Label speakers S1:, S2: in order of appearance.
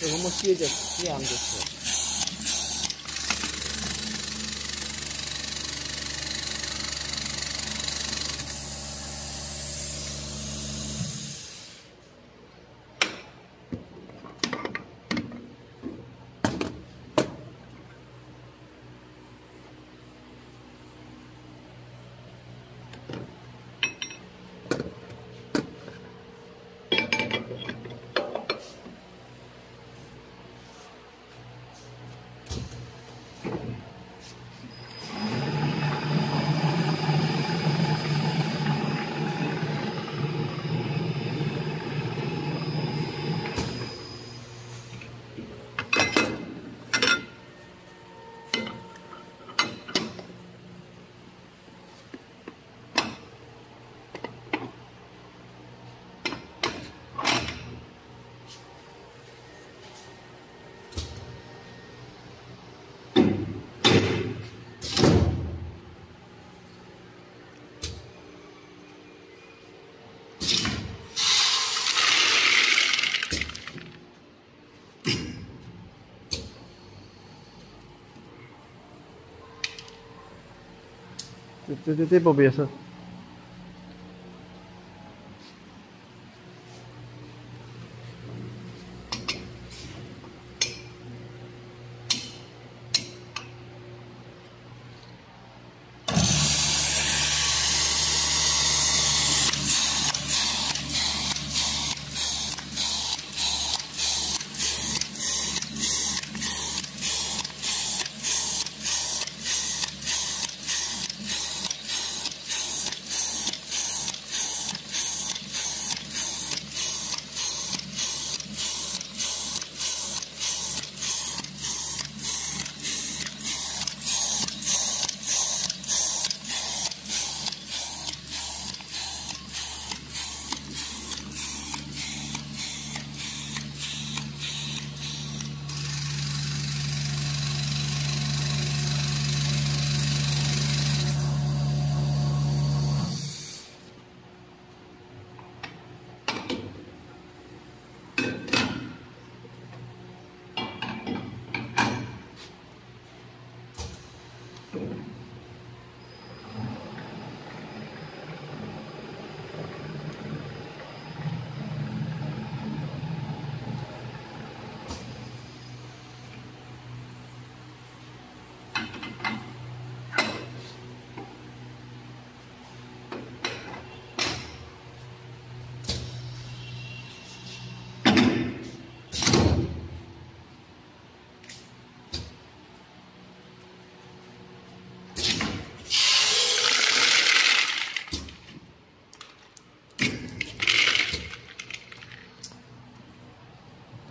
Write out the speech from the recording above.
S1: 这我们写着这样就是。这这这这波也是。